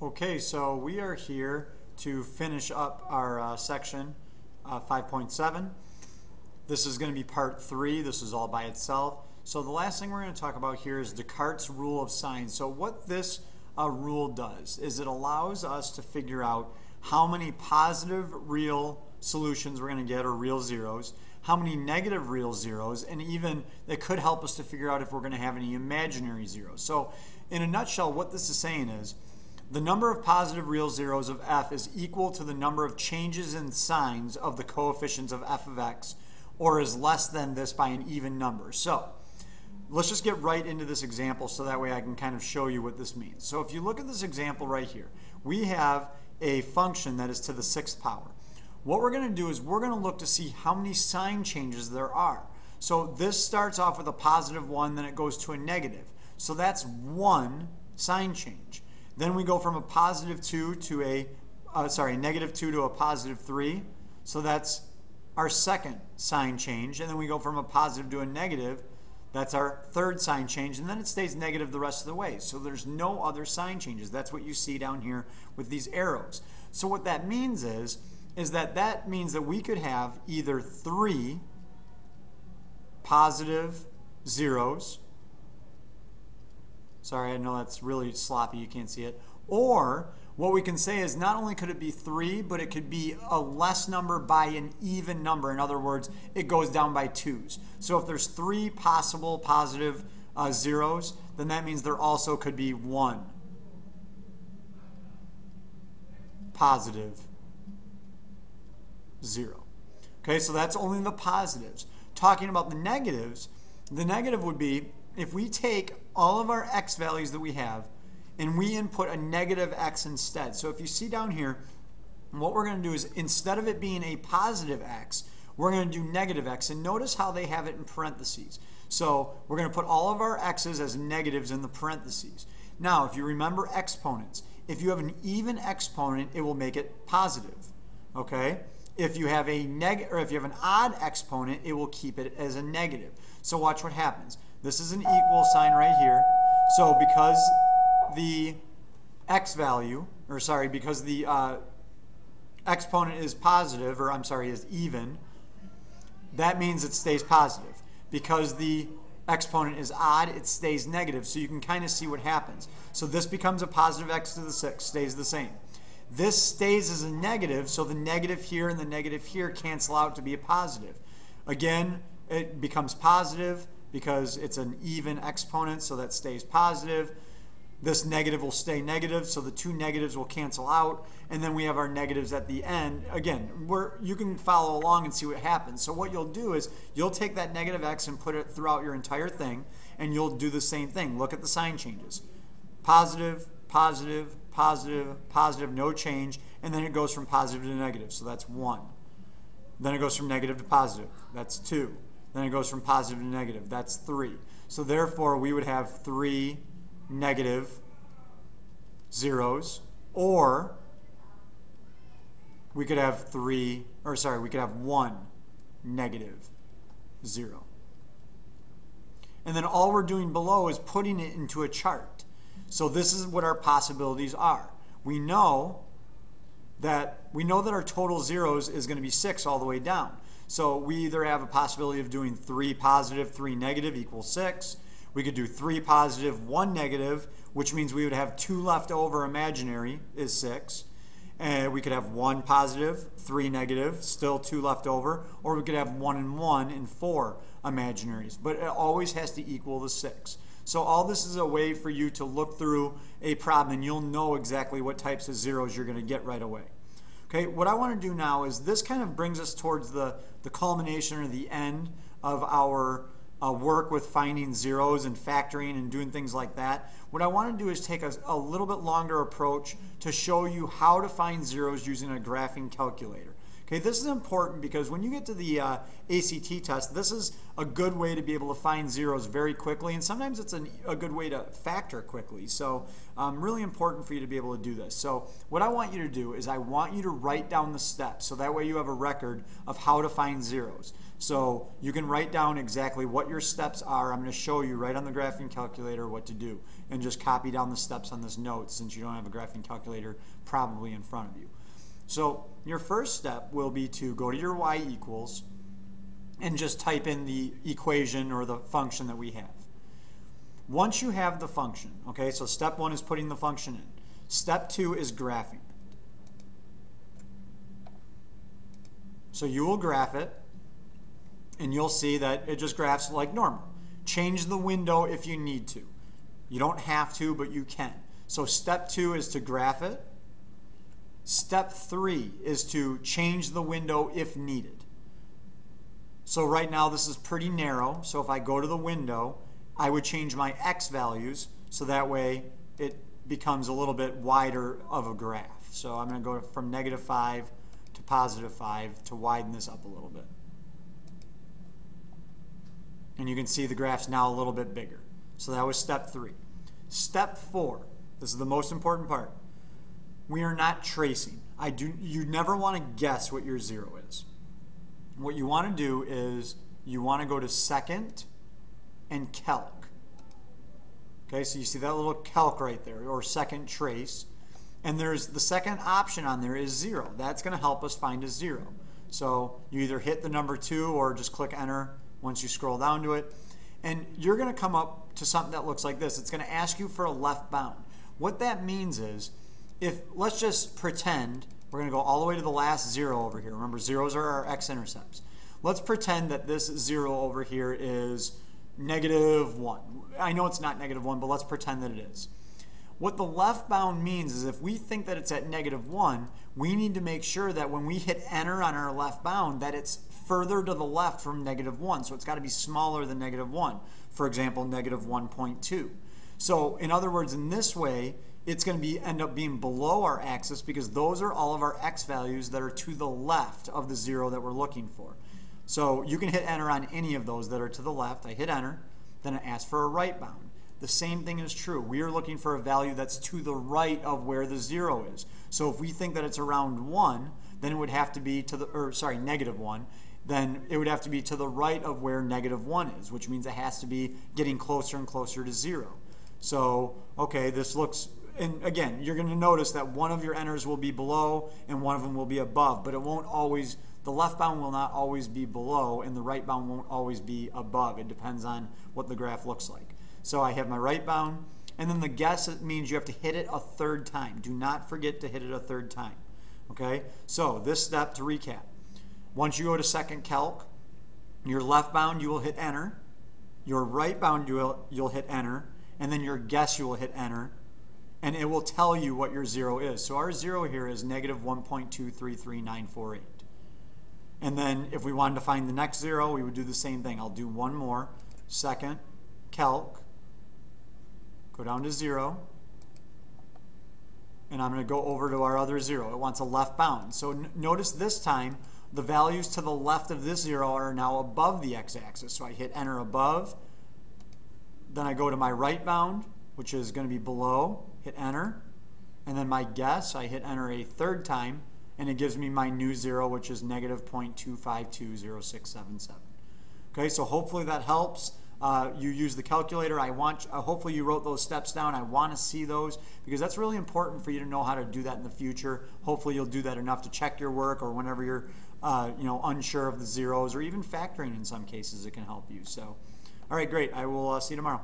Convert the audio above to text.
Okay, so we are here to finish up our uh, section uh, 5.7. This is going to be part three. This is all by itself. So the last thing we're going to talk about here is Descartes' rule of signs. So what this uh, rule does is it allows us to figure out how many positive real solutions we're going to get or real zeros, how many negative real zeros, and even it could help us to figure out if we're going to have any imaginary zeros. So in a nutshell, what this is saying is the number of positive real zeros of f is equal to the number of changes in signs of the coefficients of f of x, or is less than this by an even number. So let's just get right into this example so that way I can kind of show you what this means. So if you look at this example right here, we have a function that is to the sixth power. What we're going to do is we're going to look to see how many sign changes there are. So this starts off with a positive 1, then it goes to a negative. So that's one sign change. Then we go from a positive 2 to a, uh, sorry, negative 2 to a positive 3. So that's our second sign change. And then we go from a positive to a negative. That's our third sign change. And then it stays negative the rest of the way. So there's no other sign changes. That's what you see down here with these arrows. So what that means is, is that that means that we could have either three positive zeros Sorry, I know that's really sloppy, you can't see it. Or what we can say is not only could it be three, but it could be a less number by an even number. In other words, it goes down by twos. So if there's three possible positive uh, zeros, then that means there also could be one positive zero. Okay, so that's only the positives. Talking about the negatives, the negative would be if we take all of our x values that we have and we input a negative x instead. So if you see down here, what we're going to do is instead of it being a positive x, we're going to do negative x. And notice how they have it in parentheses. So we're going to put all of our x's as negatives in the parentheses. Now, if you remember exponents, if you have an even exponent, it will make it positive. Okay? If you have a neg or if you have an odd exponent, it will keep it as a negative. So watch what happens. This is an equal sign right here. So because the x value, or sorry, because the uh, exponent is positive, or I'm sorry, is even, that means it stays positive. Because the exponent is odd, it stays negative. So you can kind of see what happens. So this becomes a positive x to the 6, stays the same. This stays as a negative, so the negative here and the negative here cancel out to be a positive. Again, it becomes positive because it's an even exponent, so that stays positive. This negative will stay negative, so the two negatives will cancel out, and then we have our negatives at the end. Again, we're, you can follow along and see what happens. So what you'll do is you'll take that negative x and put it throughout your entire thing, and you'll do the same thing. Look at the sign changes. Positive, positive, positive, positive, no change, and then it goes from positive to negative, so that's 1. Then it goes from negative to positive, that's 2. Then it goes from positive to negative. That's 3. So therefore, we would have 3 negative zeros, or we could have 3, or sorry, we could have 1 negative 0. And then all we're doing below is putting it into a chart. So this is what our possibilities are. We know that we know that our total zeros is going to be 6 all the way down. So we either have a possibility of doing 3 positive, 3 negative equals 6. We could do 3 positive, 1 negative, which means we would have 2 left over imaginary is 6. And we could have 1 positive, 3 negative, still 2 left over. Or we could have 1 and 1 and 4 imaginaries. But it always has to equal the 6. So all this is a way for you to look through a problem and you'll know exactly what types of zeros you're going to get right away. Okay, what I want to do now is this kind of brings us towards the, the culmination or the end of our uh, work with finding zeros and factoring and doing things like that. What I want to do is take a, a little bit longer approach to show you how to find zeros using a graphing calculator. Okay, this is important because when you get to the uh, ACT test, this is a good way to be able to find zeros very quickly, and sometimes it's an, a good way to factor quickly. So um, really important for you to be able to do this. So what I want you to do is I want you to write down the steps, so that way you have a record of how to find zeros. So you can write down exactly what your steps are. I'm going to show you right on the graphing calculator what to do and just copy down the steps on this note since you don't have a graphing calculator probably in front of you. So your first step will be to go to your y equals and just type in the equation or the function that we have. Once you have the function, okay, so step one is putting the function in. Step two is graphing. So you will graph it and you'll see that it just graphs like normal. Change the window if you need to. You don't have to, but you can. So step two is to graph it. Step three is to change the window if needed. So right now this is pretty narrow. So if I go to the window, I would change my x values so that way it becomes a little bit wider of a graph. So I'm going to go from negative 5 to positive 5 to widen this up a little bit. And you can see the graph's now a little bit bigger. So that was step three. Step four, this is the most important part. We are not tracing. I do, you never want to guess what your zero is. What you want to do is you want to go to second and calc. Okay, so you see that little calc right there, or second trace. And there's the second option on there is zero. That's going to help us find a zero. So you either hit the number two or just click enter once you scroll down to it. And you're going to come up to something that looks like this. It's going to ask you for a left bound. What that means is, if let's just pretend we're going to go all the way to the last zero over here. Remember, zeros are our x-intercepts. Let's pretend that this zero over here is negative 1. I know it's not negative 1, but let's pretend that it is. What the left bound means is if we think that it's at negative 1, we need to make sure that when we hit enter on our left bound that it's further to the left from negative 1. So it's got to be smaller than negative 1. For example, negative 1.2. So in other words, in this way, it's going to be end up being below our axis because those are all of our x values that are to the left of the zero that we're looking for. So you can hit enter on any of those that are to the left. I hit enter, then it asks for a right bound. The same thing is true. We are looking for a value that's to the right of where the zero is. So if we think that it's around 1, then it would have to be to the, or sorry, negative 1, then it would have to be to the right of where negative 1 is, which means it has to be getting closer and closer to 0. So, okay, this looks, and again, you're going to notice that one of your enters will be below and one of them will be above, but it won't always the left bound will not always be below and the right bound won't always be above. It depends on what the graph looks like. So I have my right bound, and then the guess it means you have to hit it a third time. Do not forget to hit it a third time. Okay, so this step to recap. Once you go to second calc, your left bound you will hit enter, your right bound you will, you'll hit enter, and then your guess you will hit enter, and it will tell you what your zero is. So our zero here is negative 1.233948. And then if we wanted to find the next zero, we would do the same thing. I'll do one more. Second, calc, go down to zero, and I'm going to go over to our other zero. It wants a left bound. So notice this time, the values to the left of this zero are now above the x-axis. So I hit enter above, then I go to my right bound, which is going to be below, hit enter, and then my guess, I hit enter a third time, and it gives me my new zero, which is negative 0.2520677. Okay, so hopefully that helps. Uh, you use the calculator. I want, uh, hopefully you wrote those steps down. I want to see those because that's really important for you to know how to do that in the future. Hopefully you'll do that enough to check your work or whenever you're, uh, you know, unsure of the zeros or even factoring in some cases it can help you. So, all right, great. I will uh, see you tomorrow.